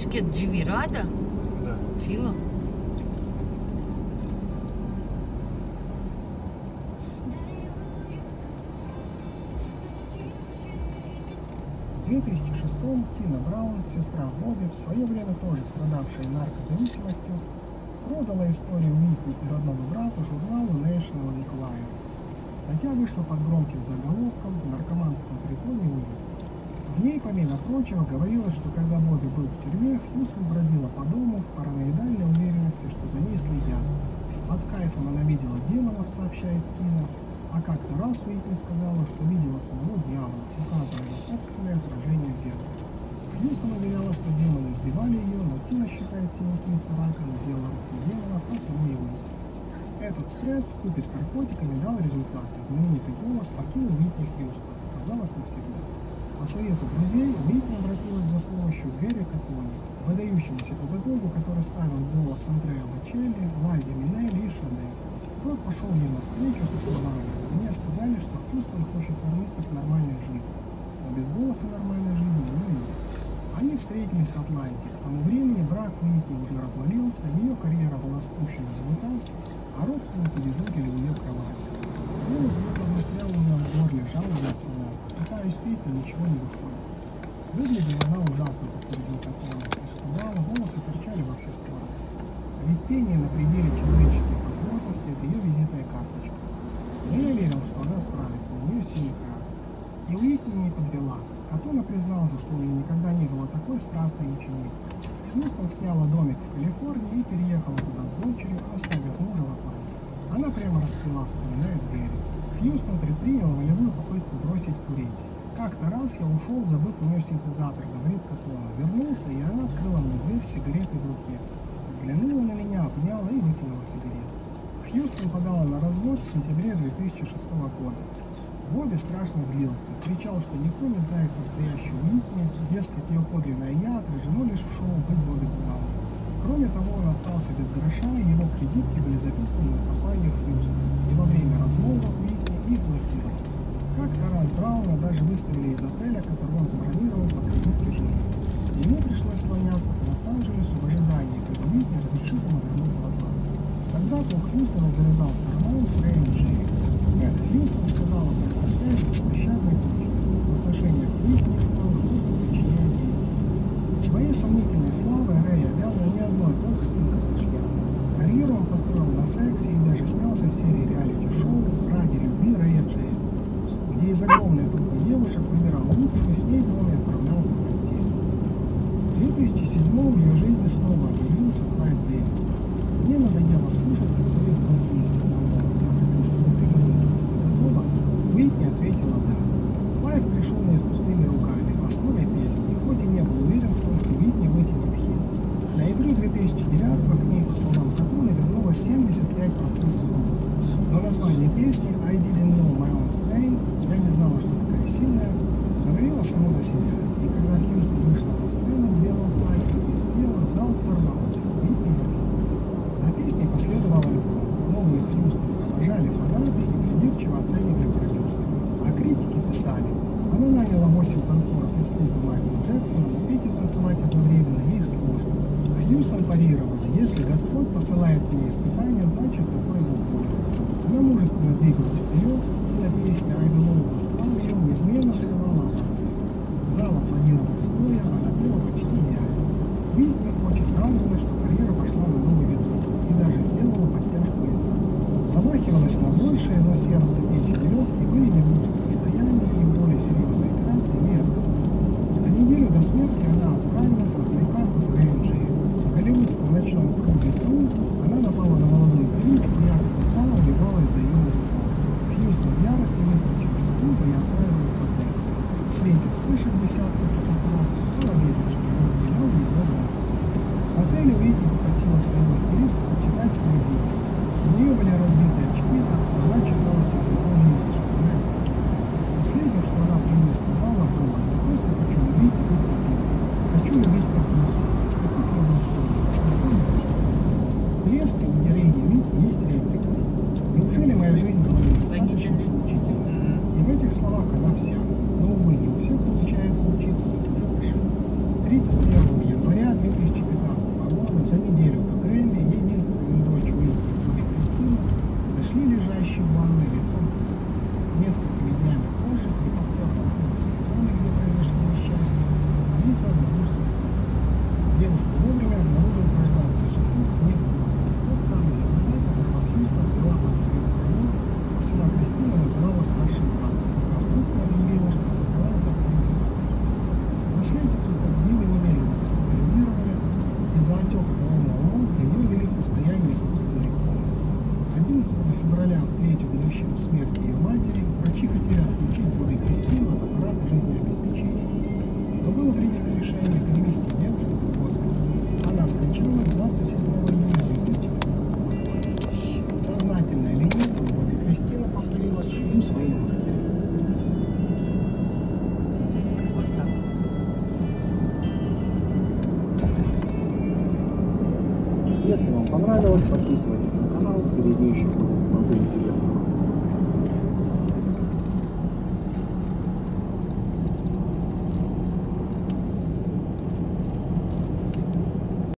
диске Дживирада? Да. Фила? В 2006-м Тина Браун, сестра Бобби, в свое время тоже страдавшая наркозависимостью, продала историю Уитни и родного брата журналу National Enquirer. Статья вышла под громким заголовком «В наркоманском притоне Уитни». В ней, помимо прочего, говорилось, что когда Бобби был в тюрьме, Хьюстон бродила по дому в параноидальной уверенности, что за ней следят. Под кайфом она видела демонов, сообщает Тина, а как-то раз Уитни сказала, что видела самого дьявола, указывая на собственное отражение в зеркале. Хьюстон уверяла, что демоны избивали ее, но Тина считает синяки и царапины дело рук не демонов, а самой Уитни. Этот стресс в купе с наркотиками дал результат, и знаменитый голос покинул Уитни Хьюстон, казалось, навсегда. По совету друзей Уитни обратилась за помощью к Гэри Катони, выдающемуся педагогу, который ставил голос Андреа Бачелли, Лази Минелли и Шанель. Тот пошел ей навстречу со словами «Мне сказали, что Хьюстон хочет вернуться к нормальной жизни, но без голоса нормальной жизни у нее нет». Они встретились в Атланте. К тому времени брак Уитни уже развалился, ее карьера была спущена в унитаз, а родственники дежурили у ее кровати. Голос будто застрял у нее в горле, жаловался она. Пытаюсь петь, но ничего не выходит. Выглядела она ужасно, подтвердил Катон. Искудала, волосы торчали во все стороны. А ведь пение на пределе человеческих возможностей – это ее визитная карточка. Но я верил, что она справится, у нее сильный характер. И Уитни не подвела. Катона признался, что у нее никогда не было такой страстной ученицы. Хьюстон сняла домик в Калифорнии и переехала туда с дочерью, оставив мужа в Атланте. Она прямо расцвела, вспоминает Гэри. Хьюстон предпринял волевую попытку бросить курить. Как-то раз я ушел, забыв у нее синтезатор, говорит Катона. Вернулся, и она открыла мне дверь с сигаретой в руке. Взглянула на меня, обняла и выкинула сигарету. Хьюстон подала на развод в сентябре 2006 года. Бобби страшно злился, кричал, что никто не знает настоящую Уитни, дескать, ее подлинное я отражено лишь в шоу «Быть Бобби Браун». Кроме того, он остался без гроша, и его кредитки были записаны на компанию Хьюстон, и во время размолвок Уитни их блокировал. Как-то раз Брауна даже выставили из отеля, который он забронировал по кредитке жены. Ему пришлось слоняться по Лос-Анджелесу в ожидании, когда Уитни разрешит ему вернуться в Атланту. Тогда-то у Хьюстона завязался роман с Рэем Джей. Эд Хьюстон сказал об этой связи с беспощадной точностью. В отношениях Уитни искал то, что причиняет ей. Своей сомнительной славой Рэй обязан не одной только Ким Кардашьян. Карьеру он построил на сексе и даже снялся в серии реалити-шоу «Ради любви Рэя Джея», где из огромной толпы девушек выбирал лучшую, с ней он отправлялся в постель. В 2007 в ее жизни снова объявился Клайв Дэвис. «Мне надоело слушать, как поют другие», — сказал он. «Я хочу, чтобы ты вернулась. Ты готова?» Уитни ответила «да». Клайв пришел не с пустыми руками, а с новой песней, хоть и не был уверен в том, что Уитни вытянет хит. К ноябрю 2009 к ней, по словам Катона, вернулось 75% голоса. Но название песни «I didn't know my own strain» «Я не знала, что такая сильная» говорила само за себя. И когда Хьюстон вышла на сцену в белом платье и спела, зал взорвался, Уитни вернулась. За песней последовал альбом. Новый Хьюстон обожали фанаты и придирчиво оценивали продюсеры. А критики писали, она наняла 8 танцоров из трупа Майкла Джексона, но петь и танцевать одновременно ей сложно. Хьюстон парировала, если Господь посылает мне испытания, значит, на то его воля. Она мужественно двигалась вперед, и на песне «I will always love you» неизменно срывала овации. Зал аплодировал стоя, она пела почти идеально. Уитни очень радовалась, что карьера пошла на новый виток, и даже сделала подтяжку лица. Замахивалась на большее, но сердце, печень и легкие были не в лучшем состоянии, и в более серьезной операции ей отказали. За неделю до смерти она отправилась развлекаться с Рейнджием. В голливудском ночном клубе Тру она напала на молодую певичку, якобы та убивалась за ее мужиком. Хьюстон в ярости выскочила из клуба и отправилась в отель. В свете вспышек десятков фотоаппаратов стало видно, попросила своего стилиста почитать с ней У нее были разбиты очки, так что она читала через одну линзу, вспоминая Последним, что она при мне сказала, было «Я просто хочу любить и быть любимой. Хочу любить как Иисус, из каких-либо условий, несмотря ни что». В Бресте у героини Витни есть реплика «Неужели моя жизнь была недостаточно поучительной?» И в этих словах она вся. Но, увы, не у всех получается учиться на чужих ошибках. 31 января 2015 18 года за неделю до Грэмми единственную дочь Уитни Тоби Кристину нашли лежащей в ванной лицом вниз. Несколькими днями позже, при повторном обыске дома, где произошло несчастье, полиция обнаружила наркотики. Девушку вовремя обнаружил гражданский супруг Ник Гордон, тот самый сирота, которого Хьюстон взяла под свою крыло, а сама Кристина называла старшим братом, пока вдруг объявила, что собралась за порно замуж. Наследницу под Дивы немедленно госпитализировали, из-за отека головного мозга ее ввели в состояние искусственной комы. 11 февраля, в третью годовщину смерти ее матери, врачи хотели отключить Бобби Кристину от аппарата жизнеобеспечения. Но было принято решение перевести девушку в хоспис. Она скончалась 27 июня 2015 года. Сознательная или нет, Бобби Кристина повторила судьбу своей матери. Понравилось, подписывайтесь на канал, впереди еще будет много интересного.